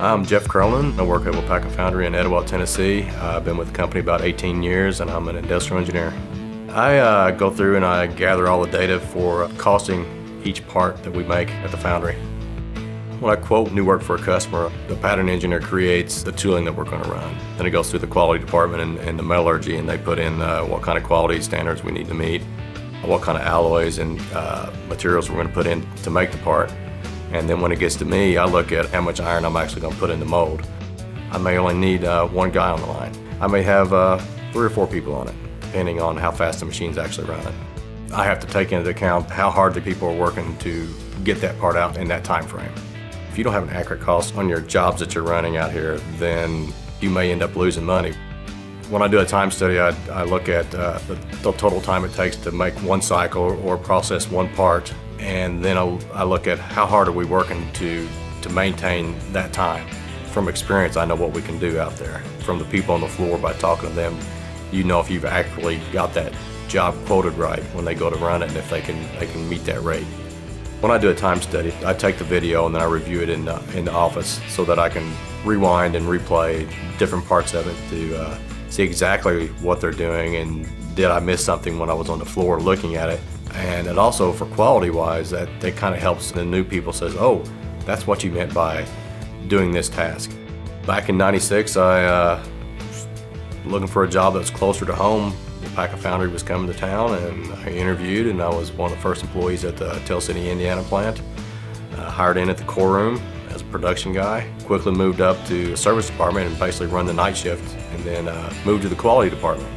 I'm Jeff Cronin. I work at Waupaca Foundry in Etowah, Tennessee. I've been with the company about 18 years and I'm an industrial engineer. I uh, go through and I gather all the data for costing each part that we make at the foundry. When I quote new work for a customer, the pattern engineer creates the tooling that we're going to run. Then it goes through the quality department and, and the metallurgy and they put in uh, what kind of quality standards we need to meet, what kind of alloys and uh, materials we're going to put in to make the part. And then when it gets to me, I look at how much iron I'm actually going to put in the mold. I may only need uh, one guy on the line. I may have uh, three or four people on it, depending on how fast the machine's actually running. I have to take into account how hard the people are working to get that part out in that time frame. If you don't have an accurate cost on your jobs that you're running out here, then you may end up losing money. When I do a time study, I, I look at uh, the, the, total time it takes to make one cycle or process one part and then I, I look at how hard are we working to, to maintain that time. From experience, I know what we can do out there. From the people on the floor, by talking to them, you know if you've actually got that job quoted right when they go to run it and if they can, they can meet that rate. When I do a time study, I take the video and then I review it in the, in the office so that I can rewind and replay different parts of it to uh, see exactly what they're doing and did I miss something when I was on the floor looking at it and it also, for quality wise, that, that kind of helps the new people says, oh, that's what you meant by doing this task. Back in 96, I uh, was looking for a job that was closer to home. the Waupaca Foundry was coming to town and I interviewed and I was one of the first employees at the Tell City, Indiana plant. Uh, hired in at the core room as a production guy. Quickly moved up to the service department and basically run the night shift and then uh, moved to the quality department.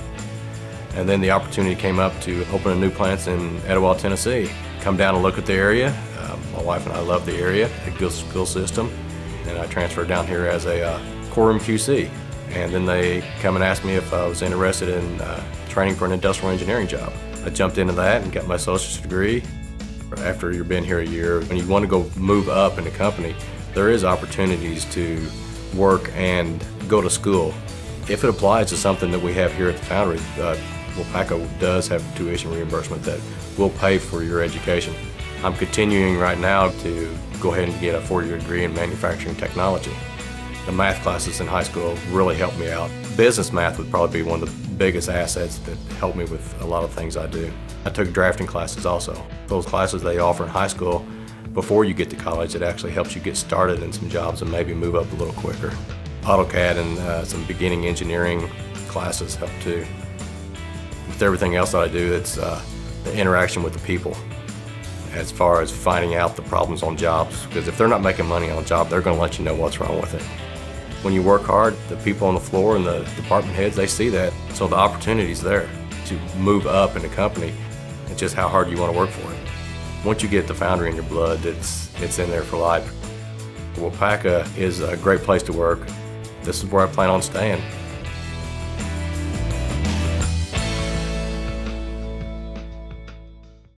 And then the opportunity came up to open a new plant in Etowah, Tennessee. Come down and look at the area. Uh, my wife and I love the area, the school system. And I transferred down here as a uh, core room QC. And then they come and asked me if I was interested in uh, training for an industrial engineering job. I jumped into that and got my associate's degree. After you've been here a year, when you want to go move up in the company, there is opportunities to work and go to school. If it applies to something that we have here at the foundry, uh, Waupaca does have tuition reimbursement that will pay for your education. I'm continuing right now to go ahead and get a four-year degree in manufacturing technology. The math classes in high school really helped me out. Business math would probably be one of the biggest assets that helped me with a lot of things I do. I took drafting classes also. Those classes they offer in high school, before you get to college, it actually helps you get started in some jobs and maybe move up a little quicker. AutoCAD and uh, some beginning engineering classes help too with everything else that I do, it's uh, the interaction with the people as far as finding out the problems on jobs. Because if they're not making money on a job, they're going to let you know what's wrong with it. When you work hard, the people on the floor and the department heads, they see that. So the opportunity's there to move up in the company. It's just how hard you want to work for it. Once you get the foundry in your blood, it's, it's in there for life. Waupaca is a great place to work. This is where I plan on staying.